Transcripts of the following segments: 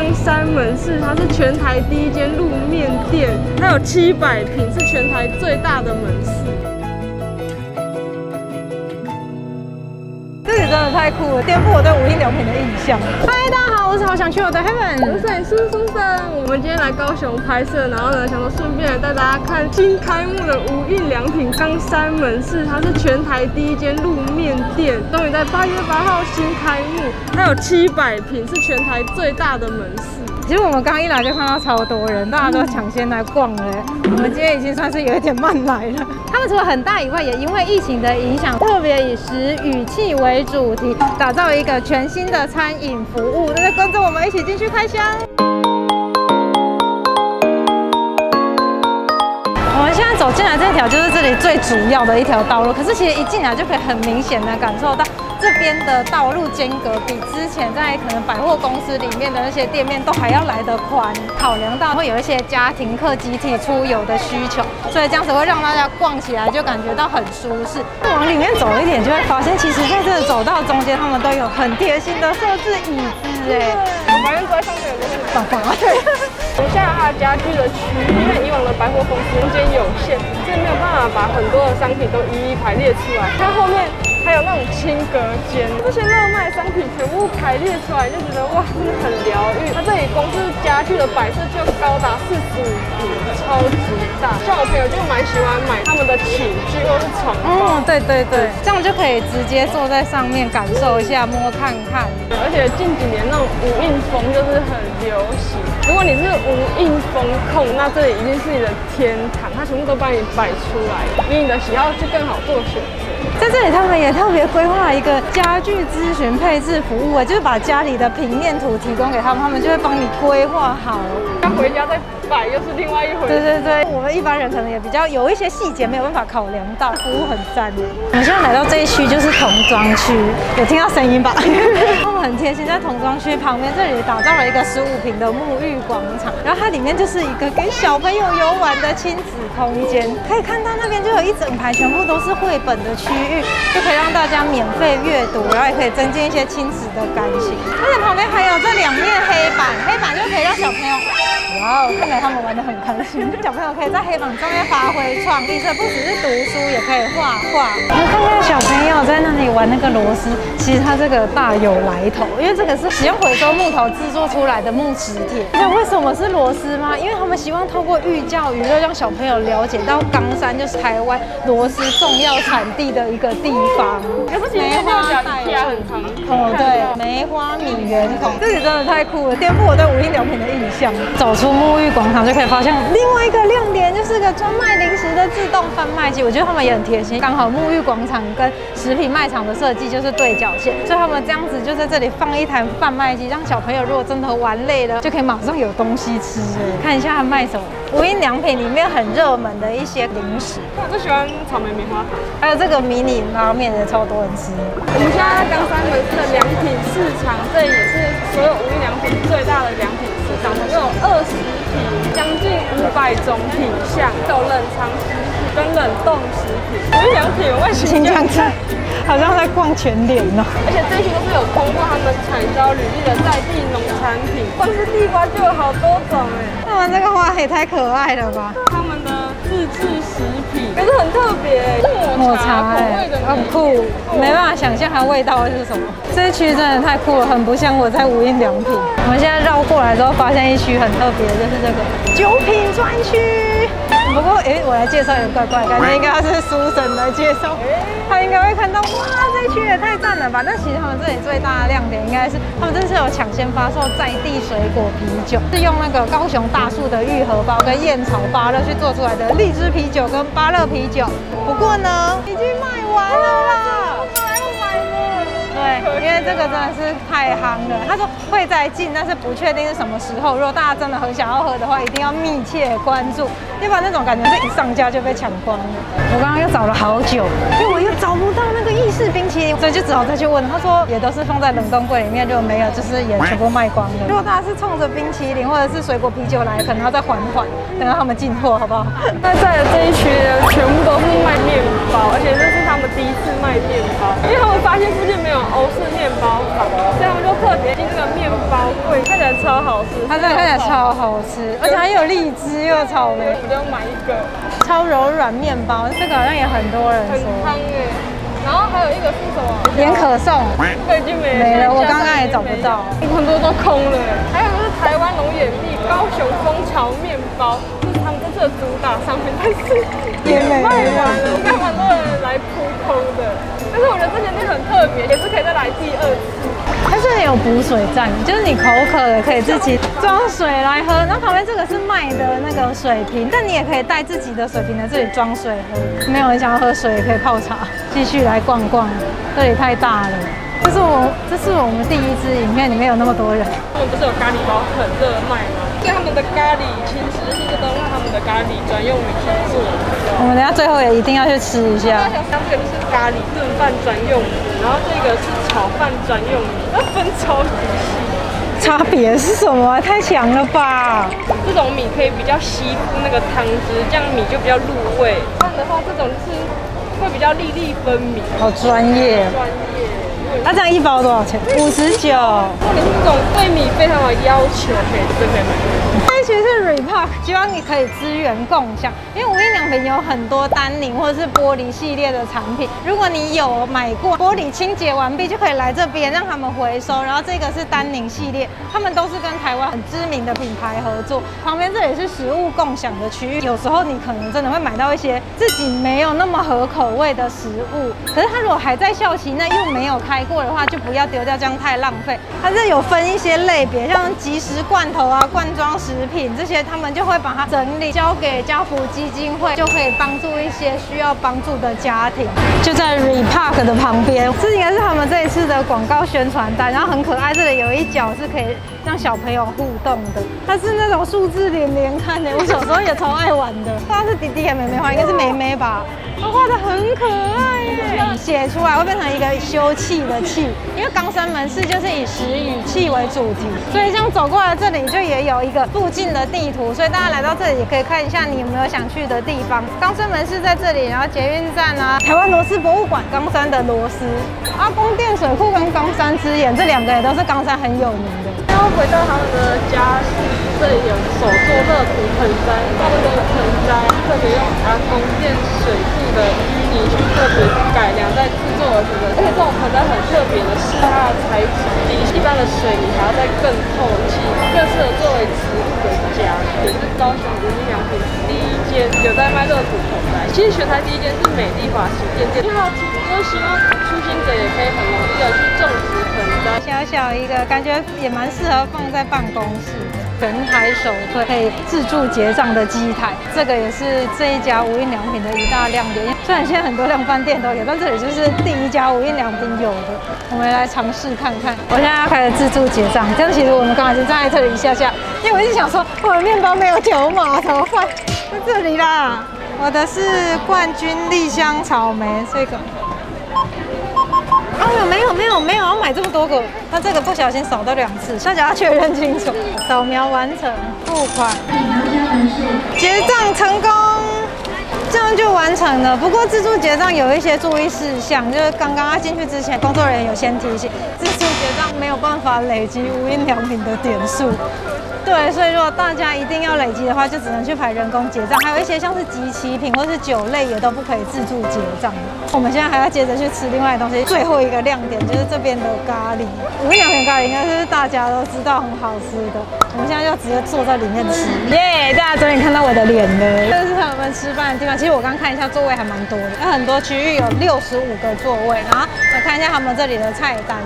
冈山门市，它是全台第一间露面店，它有七百平，是全台最大的门市。这里真的太酷了，颠覆我对无印良品的印象。嗨，大家好，我是好想去我的 Heaven，我是摄影师苏生。我们今天来高雄拍摄，然后呢，想说顺便来带大家看新开幕的无印良品冈山门市，它是全台第一间路面店，终于在八月八号新开幕，它有七百平，是全台最大的门市。其实我们刚一来就看到超多人，大家都抢先来逛了。我们今天已经算是有一点慢来了。他们除了很大以外，也因为疫情的影响，特别以食与器为主题，打造一个全新的餐饮服务。那就跟着我们一起进去开箱。我们现在走进来这条就是这里最主要的一条道路，可是其实一进来就可以很明显的感受到。这边的道路间隔比之前在可能百货公司里面的那些店面都还要来得宽，考量到会有一些家庭客集体出游的需求，所以这样子会让大家逛起来就感觉到很舒适。往里面走一点，就会发现其实在这个走道中间，他们都有很贴心的设置椅子，哎，反正坐在上面就是宝宝。对，我们现在它家具的区域，因为以往的百货公司空间有限，所以没有办法把很多的商品都一一排列出来。它后面。还有那种轻隔间，这些热卖商品全部排列出来，就觉得哇，真的很疗愈。它这里光是家具的摆设就高达四十五平，超级大。像我朋友就蛮喜欢买他们的寝具或是床哦。嗯，对对对，这样就可以直接坐在上面感受一下，摸看看。而且近几年那种无印风就是很流行。如果你是无印风控，那这里一定是你的天堂，它全部都帮你摆出来，以你的喜好去更好做选择。在这里，他们也特别规划一个家具咨询配置服务，就是把家里的平面图提供给他们，他们就会帮你规划好。要回家再摆又是另外一回事。对对对，我们一般人可能也比较有一些细节没有办法考量到，服务很赞的。我们现在来到这一区就是童装区，有听到声音吧？他们很贴心，在童装区旁边这里打造了一个十五平的沐浴广场，然后它里面就是一个给小朋友游玩的亲子空间，可以看到那边就有一整排全部都是绘本的区域。就可以让大家免费阅读，然后也可以增进一些亲子的感情。而且旁边还有这两面黑板，黑板就可以让小朋友，哇哦，看来他们玩的很开心。小朋友可以在黑板上面发挥创意，所以不只是读书，也可以画画。我们看到小朋友在那里玩那个螺丝，其实它这个大有来头，因为这个是使用回收木头制作出来的木磁铁。那为什么是螺丝吗？因为他们希望透过寓教于乐，让小朋友了解到冈山就是台湾螺丝重要产地的。个地方，梅花带很长哦，对，梅花米圆筒，这里真的太酷了，颠覆我对无印良品的印象。走出沐浴广场就可以发现另外一个亮点，就是个专卖零食的自动贩卖机。我觉得他们也很贴心，刚好沐浴广场跟食品卖场的设计就是对角线，所以他们这样子就在这里放一台贩卖机，让小朋友如果真的玩累了，就可以马上有东西吃。看一下他卖什么，无印良品里面很热门的一些零食，我最喜欢草莓棉花糖，还有这个迷你。拉面也超多人吃。我们现在在冈山门市的良品市场，这也是所有无印良品最大的良品市场，总共有二十品，将近五百种品相，有冷藏食品跟冷冻食品。无印良品外形这样子，好像在逛全联呢。而且这些都是有通过他们产销履历的在地农产品，光是地瓜就有好多种哎。他们这个花也太可爱了吧！他们的自制食品，可是很特别，抹茶口味的，很酷，没办法想象它味道会是什么。这一区真的太酷了，很不像我在无印良品。我们现在绕过来之后，发现一区很特别，就是这个酒品专区。不过，哎，我来介绍也怪怪，感觉应该是苏神来介绍，他应该会看到，哇，这区也太赞了吧！但其实他们这里最大的亮点应该是，他们这次有抢先发售在地水果啤酒，是用那个高雄大树的玉荷包跟燕草芭乐去做出来的荔枝啤酒跟芭乐啤酒。不过呢，已经卖完了啦。对，因为这个真的是太夯了。他说会再进，但是不确定是什么时候。如果大家真的很想要喝的话，一定要密切关注，要不然那种感觉是一上架就被抢光了。我刚刚又找了好久，因为我又找不到那个意式冰淇淋，所以就只好再去问。他说也都是放在冷冻柜里面，就没有，就是也全部卖光了。如果大家是冲着冰淇淋或者是水果啤酒来，可能要再缓缓，等到他们进货，好不好？那在这一区呢，全部都是卖面包，而且这是他们第一次卖面包，因为他们发现附近没有。欧式面包房，所以他们就特别进这个面包柜，看起来超好吃，它真的看起来超好吃，而且还有荔枝又有草莓，我就要买一个，超柔软面包，这个好像也很多人很说。汤哎。然后还有一个是什么？盐可颂这已经没了，没了，我刚刚也找不到。很多都空了。还有就是台湾龙眼蜜、高雄蜂巢面包，的主打商品，但是也卖完了，我看蛮多人来扑空的。但是我觉得这间店很特别，也是可以再来第二次。它这里有补水站，就是你口渴了可以自己装水来喝。然后旁边这个是卖的那个水瓶，但你也可以带自己的水瓶来这里装水喝。没有人想要喝水，也可以泡茶。继续来逛逛，这里太大了。这是我，这是我们第一支影片里面有那么多人。他们不是有咖喱包很热卖吗？因为他们的咖喱其实是都用他们的咖喱专用米去做的。我们等下最后也一定要去吃一下。像这个就是咖喱炖饭专用米，然后这个是炒饭专用米，那分超级细。差别是什么？太强了吧！这种米可以比较吸附那个汤汁，这样米就比较入味。饭的话，这种就是会比较粒粒分明。好专业。专业。那这样一包多少钱？五十九。如果你是那种对米非常有要求，可以这边希望你可以资源共享，因为无印良品有很多丹宁或者是玻璃系列的产品。如果你有买过玻璃清洁完毕，就可以来这边让他们回收。然后这个是丹宁系列，他们都是跟台湾很知名的品牌合作。旁边这里是食物共享的区域，有时候你可能真的会买到一些自己没有那么合口味的食物，可是它如果还在效期内又没有开过的话，就不要丢掉，这样太浪费。它这有分一些类别，像即食罐头啊、罐装食品这些，他就会把它整理交给家福基金会，就可以帮助一些需要帮助的家庭。就在 Repark 的旁边，这应该是他们这一次的广告宣传单，然后很可爱，这里有一角是可以让小朋友互动的，它是那种数字连连看的，我小时候也超爱玩的。不知道是弟弟还是妹妹画，应该是妹妹吧。它画的很可爱耶，写出来会变成一个休憩的憩，因为冈山门市就是以食与憩为主题，所以这样走过来这里就也有一个附近的地图，所以大家来到这里也可以看一下你有没有想去的地方。冈山门市在这里，然后捷运站啊，台湾螺丝博物馆，冈山的螺丝，阿公店水库跟冈山之眼这两个也都是冈山很有名的。然后回到他们的家，这里有手做乐土盆栽，他们的盆栽特别用阿公店水库的淤泥去特别改良再制作而成，而且这种盆栽很特别的是它的材质比一般的水泥还要再更透气，更适合作为植物的家。也是高雄无印良品第一间有在卖乐土盆栽，其实全台第一间是美丽华旗店店，因为它就是希望初心者也可以很容易的去种植盆栽。小小一个，感觉也蛮适合放在办公室全台首推可以自助结账的机台，这个也是这一家无印良品的一大亮点。虽然现在很多量贩店都有，但这里就是第一家无印良品有的。我们来尝试看看。我现在要开始自助结账，这样其实我们刚才就站在这里一下下，因为我一直想说，我的面包没有条码，怎么办？在这里啦。我的是冠军丽香草莓，这个。哦，没有没有没有，要买这么多个，他这个不小心扫到两次，小姐要确认清楚。扫描完成，付款，结账成功，这样就完成了。不过自助结账有一些注意事项，就是刚刚要进去之前，工作人员有先提醒，自结账没有办法累积无印良品的点数。对，所以如果大家一定要累积的话，就只能去排人工结账。还有一些像是集齐品或是酒类也都不可以自助结账。我们现在还要接着去吃另外的东西。最后一个亮点就是这边的咖喱，无印良品咖喱应该是大家都知道很好吃的。我们现在就直接坐在里面吃，耶！大家终于看到我的脸了。这是他们吃饭的地方。其实我刚看一下座位还蛮多的，有很多区域有六十五个座位。然后我看一下他们这里的菜单，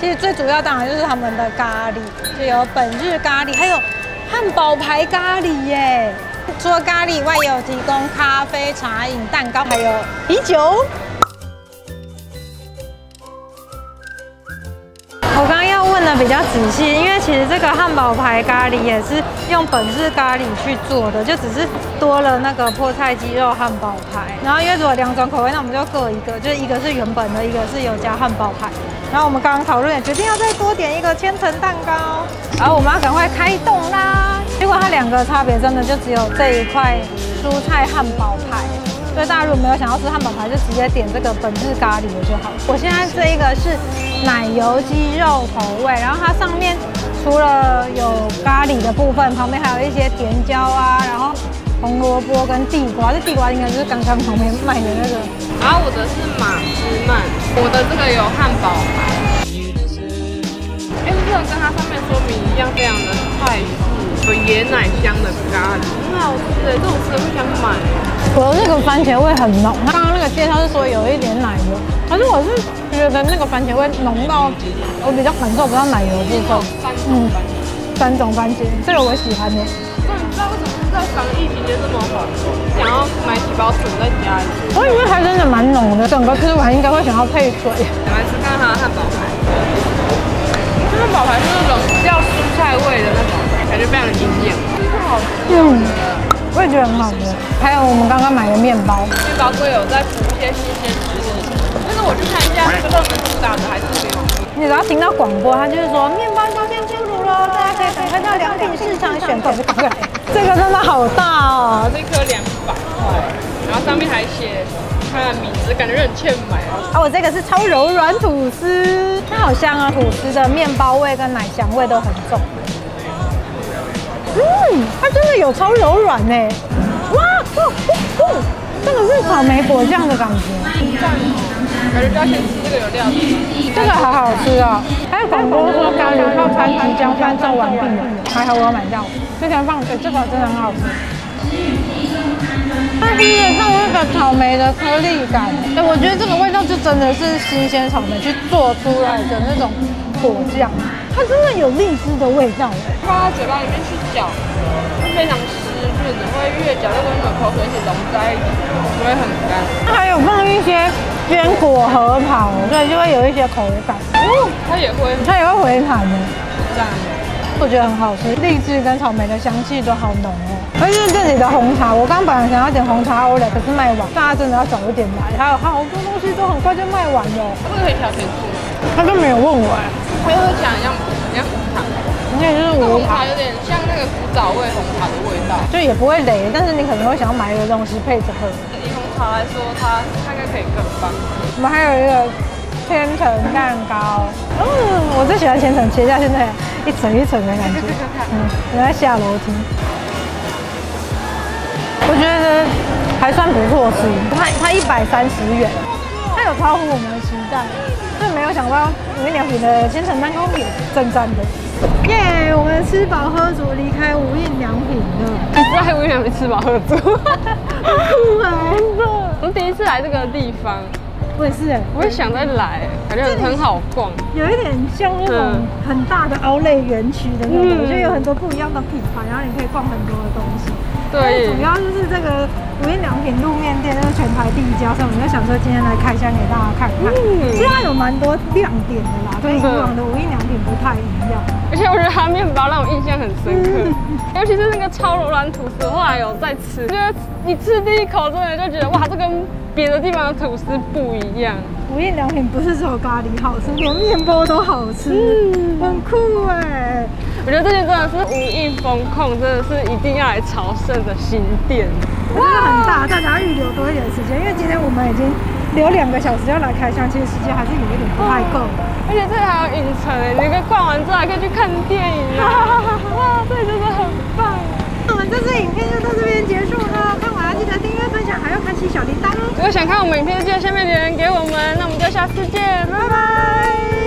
其实最主要当然就是他们的咖喱，就有本日咖喱，还有。汉堡牌咖喱耶！除了咖喱外，也有提供咖啡、茶饮、蛋糕，还有啤酒。问的比较仔细，因为其实这个汉堡排咖喱也是用本质咖喱去做的，就只是多了那个菠菜鸡肉汉堡排。然后因为如果两种口味，那我们就各一个，就一个是原本的，一个是有加汉堡排。然后我们刚刚讨论也决定要再多点一个千层蛋糕，然后我们要赶快开动啦。结果它两个差别真的就只有这一块蔬菜汉堡排。所以大家如果没有想要吃汉堡排，就直接点这个本质咖喱的就好。我现在这一个是奶油鸡肉口味，然后它上面除了有咖喱的部分，旁边还有一些甜椒啊，然后红萝卜跟地瓜，这地瓜应该就是刚刚旁边卖的那个。然后我的是马芝曼，我的这个有汉堡排。哎，这个跟它上面说明一样，非常的泰式，有椰奶香的咖喱，很好吃哎，这种吃会想买。我的那个番茄味很浓，刚刚那个介绍是说有一点奶油，可是我是觉得那个番茄味浓到我比较感受不到奶油的部分。嗯，三种番茄，这个我喜欢的。那你知道为什么在防疫期间这么好？想要买几包存在家里？我以为还真的蛮浓的，整个吃完应该会想要配水。来吃看它的汉堡排，汉堡排是那种要蔬菜味的那种，感觉非常的营养，很好吃。嗯。我也觉得很好吃，还有我们刚刚买的面包，面包柜有在附一些新鲜食物，但是我去看一下那个热门主打的还是没有。你只要听到广播，它就是说面包商店进入喽，大家可以赶快到良品市场选购。这个真的好大哦，这颗两百块，然后上面还写它的名字，感觉很欠买啊。我这个是超柔软吐司，它好香啊，吐司的面包味跟奶香味都很重。嗯，它真的有超柔软呢！哇，哦哦哦，这个是草莓果酱的感觉，感觉要先吃这个有料，这个好好吃哦！还有广播说咖喱套餐即将贩售完毕了，还好我有买到。之前放的这个真的很好吃，它是有上那个草莓的颗粒感，哎，我觉得这个味道就真的是新鲜草莓去做出来的那种果酱。它真的有荔枝的味道哎，放到嘴巴里面去嚼，是非常湿润的，会越嚼越跟你的口水一起融在一起，不会很干。它还有放一些坚果核桃，对，就会有一些口感。哦，它也会，它也会回弹的，这样。我觉得很好吃，荔枝跟草莓的香气都好浓哦。而且这里的红茶，我刚本来想要点红茶欧蕾，可是卖完，大家真的要早一点来。还有好多东西都很快就卖完了。这个可以调甜度吗？他都没有问我哎。那就是红茶有点像那个古早味红茶的味道，就也不会雷，但是你可能会想要买一个东西配着喝。以红茶来说，它它应该可以更棒。我们还有一个千层蛋糕，嗯，我最喜欢千层切下去那一层一层的感觉。嗯，我在下楼梯，我觉得还算不错吃。它它一百三十元，它有超乎我们的期待。就没有想到无印良品的千层蛋糕也赞赞的，耶！我们吃饱喝足离开无印良品了。你在无印良品吃饱喝足？酷啊！我们第一次来这个地方，我也是哎，我也想再来，感觉很好逛，有一点像那种很大的奥莱园区的那种，就有很多不一样的品牌，然后你可以逛很多的东西。对，主要就是这个无印良品路面店，就是全台第一家，所以我们就想说今天来开箱给大家看看。嗯其实它有蛮多亮点的啦，跟以往的无印良品不太一样。而且我觉得它面包让我印象很深刻，尤其是那个超柔软吐司，后来有在吃，觉得你吃第一口真的就觉得哇，这跟别的地方的吐司不一样。无印良品不是只有咖喱好吃，连面包都好吃，很酷哎。我觉得这间真的是无印风控，真的是一定要来朝圣的新店。真的很大，大家要预留多一点时间，因为今天我们已经留两个小时要来开箱，其实时间还是有一点不太够。而且这里还有影城哎，你可以逛完之后还可以去看电影啊！哇，这里真的很棒。那我们这次影片就到这边结束了，看完要记得订阅、分享，还要开启小铃铛。如果想看我们影片，就记得下面留言给我们。那我们就下次见，拜拜。